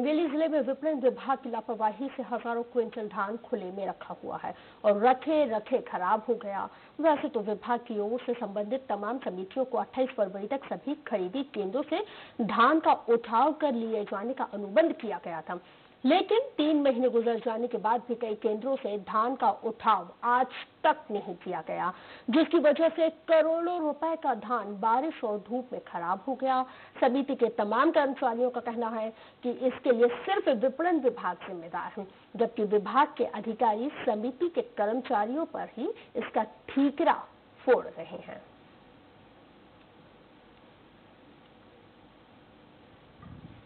मुंगेली ज़िले में विपणन विभाग की लापरवाही से हज़ारों क्विंटल धान खुले में रखा हुआ है और रखे रखे खराब हो गया। वैसे तो विभाग की ओर से संबंधित तमाम समितियों को 28 फरवरी तक सभी खरीदी केंद्रों से धान का उठाव कर लिए जाने का अनुबंध किया गया था। लेकिन तीन महीने गुजर जाने के बाद भी कई केंद्रों से धान का उठाव आज तक नहीं किया गया, जिसकी वजह से करोड़ों रुपए का धान बारिश और धूप में खराब हो गया। समिति के तमाम कर्मचारियों का कहना है कि इसके लिए सिर्फ़ विपणन विभाग जिम्मेदार है, जबकि विभाग के अधिकारी समिति के कर्मचारियों पर ही इसका ठीकरा फोड़ रहे हैं।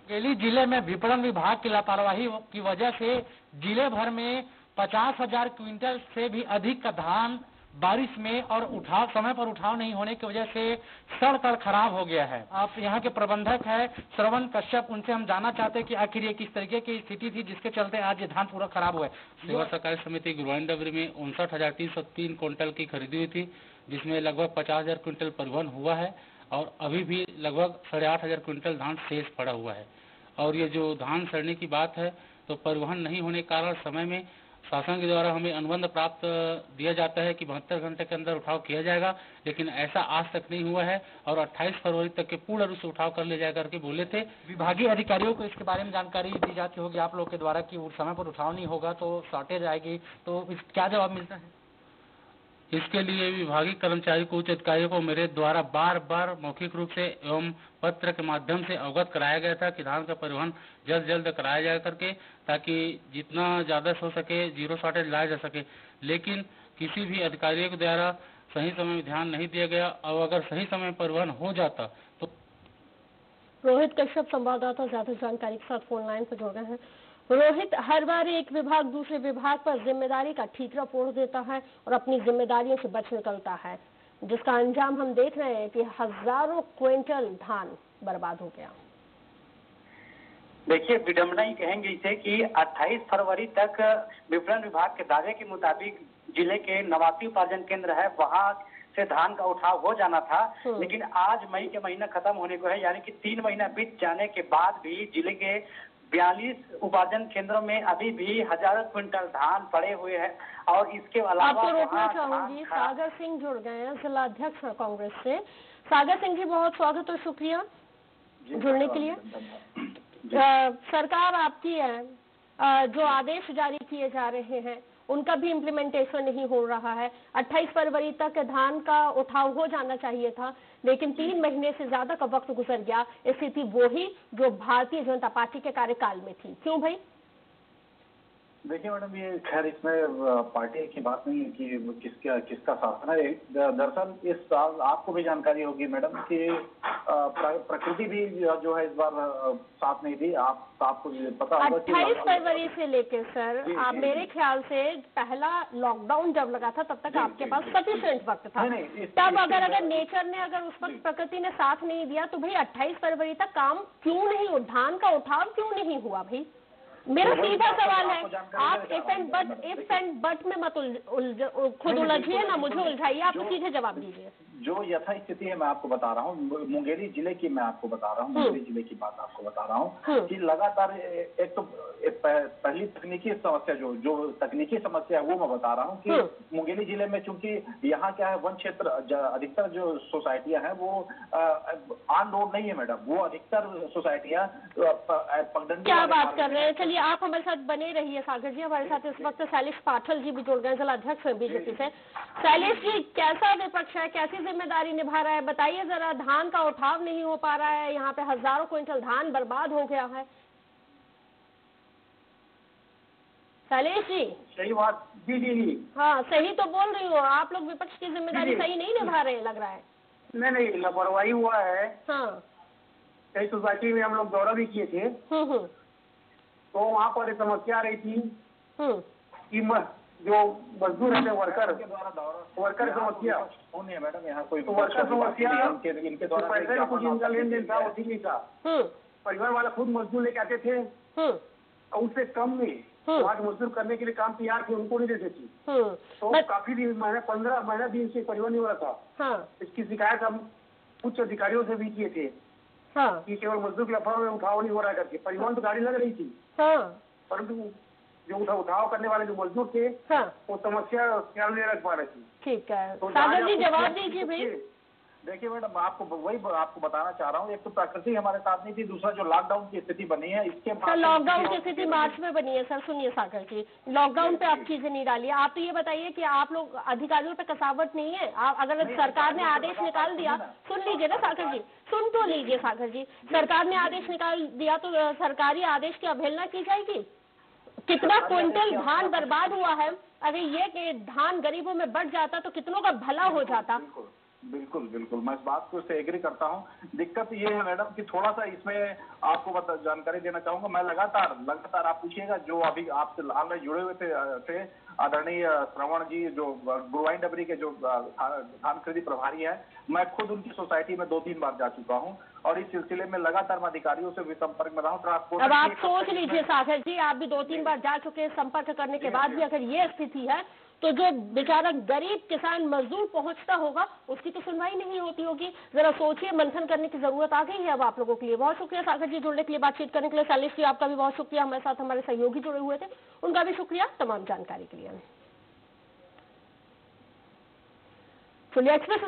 मुंगेली ज़िले में विपणन विभाग की लापरवाही की वजह से ज़िले भर में पचास हज़ार क्विंटल से भी अधिक का धान बारिश में और उठाव, समय पर उठाव नहीं होने की वजह से सड़ कर खराब हो गया है। आप यहाँ के प्रबंधक है, श्रवण कश्यप, उनसे हम जानना चाहते हैं कि आखिर ये किस तरीके की स्थिति थी जिसके चलते आज ये धान पूरा खराब हुआ है। सेवा सहकारी समिति गुरुवाइन डबरी में उनसठ हज़ार तीन सौ तीन क्विंटल की खरीदी हुई थी, जिसमें लगभग पचास हज़ार क्विंटल परिवहन हुआ है। और अभी भी लगभग साढ़े आठ हज़ार क्विंटल धान शेष पड़ा हुआ है। और ये जो धान सड़ने की बात है तो परिवहन नहीं होने के कारण समय में शासन के द्वारा हमें अनुबंध प्राप्त दिया जाता है कि बहत्तर घंटे के अंदर उठाव किया जाएगा, लेकिन ऐसा आज तक नहीं हुआ है और 28 फरवरी तक के पूर्ण रूप से उठाव कर ले जाएगा करके बोले थे। विभागीय अधिकारियों को इसके बारे में जानकारी दी जाती होगी आप लोग के द्वारा कि समय पर उठाव नहीं होगा तो शॉर्टेज आएगी तो क्या जवाब मिलता है? इसके लिए विभागीय कर्मचारी को उच्च अधिकारियों को मेरे द्वारा बार बार मौखिक रूप से एवं पत्र के माध्यम से अवगत कराया गया था कि धान का परिवहन जल्द जल्द कराया जाए करके, ताकि जितना ज़्यादा हो सके, ज़ीरो शॉर्टेज लाया जा सके। लेकिन किसी भी अधिकारियों के द्वारा सही समय में ध्यान नहीं दिया गया। और अगर सही समय परिवहन हो जाता तो रोहित कश्यप, संवाददाता, ज़्यादा जानकारी के साथ फ़ोन लाइन पर जुड़ गए हैं। रोहित हर बार एक विभाग दूसरे विभाग पर ज़िम्मेदारी का ठीकरा फोड़ देता है और अपनी जिम्मेदारियों से बच निकलता है जिसका अंजाम हम देख रहे हैं कि हज़ारों क्विंटल धान बर्बाद हो गया। देखिए विडम्बना ही कहेंगे इसे कि 28 फरवरी तक विपणन विभाग के दावे के मुताबिक ज़िले के नवासी उपार्जन केंद्र है वहाँ से धान का उठाव हो जाना था लेकिन आज मई के महीना खत्म होने को है यानी कि तीन महीना बीत जाने के बाद भी ज़िले के बयालीस उपार्जन केंद्रों में अभी भी हज़ारों क्विंटल धान पड़े हुए हैं और इसके अलावा आपको रोकना चाहूँगी सागर सिंह जुड़ गए हैं जिला अध्यक्ष है कांग्रेस से। सागर सिंह जी बहुत स्वागत और शुक्रिया जुड़ने के लिए। सरकार आपकी है। जो आदेश जारी किए जा रहे हैं, उनका भी इम्प्लीमेंटेशन नहीं हो रहा है। 28 फरवरी तक धान का उठाव हो जाना चाहिए था, लेकिन तीन महीने से ज़्यादा का वक्त गुजर गया। स्थिति वो ही जो भारतीय जनता पार्टी के कार्यकाल में थी। क्यों भाई? देखिए मैडम ये खैर इसमें पार्टी की बात नहीं है कि किसका किसका शासन है दरअसल इस साल आपको भी जानकारी होगी मैडम कि प्रकृति भी जो है इस बार साथ नहीं थी। आप आपको पता होगा कि 28 फरवरी से लेकर सर जी, आप जी, मेरे। ख्याल से पहला लॉकडाउन जब लगा था तब तक जी, आपके पास सफिशियंट वक्त था। नहीं, नहीं, तब अगर अगर नेचर ने अगर उस वक्त प्रकृति ने साथ नहीं दिया तो भाई 28 फरवरी तक काम क्यों नहीं धान का उठाव क्यों नहीं हुआ भाई? मेरा तो सीधा सवाल है। आप if and but if and but में मत उलझ- खुद उलझिए ना मुझे उलझाइए आप सीधे जवाब दीजिए। जो यथा स्थिति है मैं आपको बता रहा हूँ। मु- मुंगेली ज़िले की मैं आपको बता रहा हूँ हम्म। मुंगेली ज़िले की बात आपको बता रहा हम्म। हूँ कि लगातार एक तो एक पहली तकनीकी समस्या जो जो तकनीकी समस्या है वो मैं बता रहा हूँ कि हम्म। मुंगेली ज़िले में चूँकि यहाँ क्या है वन क्षेत्र अधिकतर जो सोसाइटियाँ हैं वो ऑन रोड नहीं है मैडम। वो अधिकतर सोसाइटियाँ पगडंडी क्या बात कर रहे हैं? चलिए आप हमारे साथ बने रहिए सागर जी हमारे साथ इस वक्त शैलेश पाठल जी भी जुड़ गए जिला अध्यक्ष हैं बीजेपी से। शैलेश जी कैसा विपक्ष है? कैसी ज़िम्मेदारी निभा रहा है? बताइए जरा धान का उठाव नहीं हो पा रहा है यहाँ पे हज़ारों क्विंटल धान बर्बाद हो गया है। शैलेश जी। सही बात। जी जी जी। हाँ सही तो बोल रही हो। आप लोग विपक्ष की ज़िम्मेदारी। सही नहीं निभा रहे लग रहा है। नहीं नहीं लापरवाही हुआ है। हाँ। कई सोसाइटी में हम लोग दौरा भी किए थे। हम्म हम्म। तो वहाँ पर एक समस्या आ रही थी हम्म। कि जो मजदूर रहते वर्कर दौरा वर्कर समस्या। फ़ोन है मैडम यहाँ कोई तो वर्कर समस्या इनके इनके तो द्वारा पैसे का कुछ इनका लेन देन था वो ठीक नहीं था। हम्म। परिवार वाला खुद मजदूर लेके आते थे। हम्म। और उससे कम में। वहाँ के मजदूर करने के लिए काम तैयार थे उनको नहीं देते थे। हम्म। तो काफ़ी दिन महीने पंद्रह महीना दिन से परिवहन नहीं हो रहा था। हाँ। इसकी शिकायत हम उच्च अधिकारियों से भी किए थे। हाँ। कि केवल मजदूर के अफवाह में उठाव नहीं हो रहा करके परिवहन तो गाड़ी लग रही थी। हाँ। परंतु जो उठा उठाव करने वाले जो मजदूर थे हाँ। वो समस्या ख्याल नहीं रख पा रहे थे। ठीक है। तो सागर जी जवाब दीजिए भाई। देखिए मैडम आपको वही आपको बताना चाह रहा हूँ एक तो प्रकृति हमारे साथ नहीं थी दूसरा जो लॉकडाउन की स्थिति बनी है इसके बाद सर लॉकडाउन की स्थिति मार्च में बनी है सर सुनिए सागर जी। लॉकडाउन पे आप चीज़ें नहीं डालिए। आप तो ये बताइए कि आप लोग अधिकारियों पे कसावट नहीं है? आप अगर सरकार ने आदेश निकाल दिया सुन लीजिए ना सागर जी सुन तो लीजिए सागर जी। सरकार ने आदेश निकाल दिया तो सरकारी आदेश की अवहेलना की जाएगी? कितना क्विंटल धान बर्बाद हुआ है? अगर ये धान गरीबों में बढ़ जाता तो कितनों का भला हो जाता? बिल्कुल बिल्कुल। मैं इस बात को से एग्री करता हूँ। दिक्कत ये है मैडम कि थोड़ा सा इसमें आपको बता, जानकारी देना चाहूँगा। मैं लगातार लगातार आप पूछिएगा, जो अभी आपसे में जुड़े हुए थे थे, आदरणीय श्रवण जी, जो गुरुवाइन डबरी के जो धान खरीदी प्रभारी है, मैं खुद उनकी सोसाइटी में दो तीन बार जा चुका हूँ। और इस सिलसिले में लगातार मैं अधिकारियों से भी संपर्क में रहा हूँ ट्रांसपोर्ट अब आप सोच लीजिए सागर जी आप भी दो तीन बार जा चुके हैं संपर्क करने के बाद भी अगर ये स्थिति है तो जो बेचारा गरीब किसान मजदूर पहुँचता होगा उसकी तो सुनवाई नहीं होती होगी। जरा सोचिए मंथन करने की ज़रूरत आ गई है अब आप लोगों के लिए। बहुत शुक्रिया सागर जी जुड़ने के लिए बातचीत करने के लिए। शैलेश जी आपका भी बहुत शुक्रिया। हमारे साथ हमारे सहयोगी जुड़े हुए थे। उनका भी शुक्रिया तमाम जानकारी के लिए। चलिए एक्सप्रेस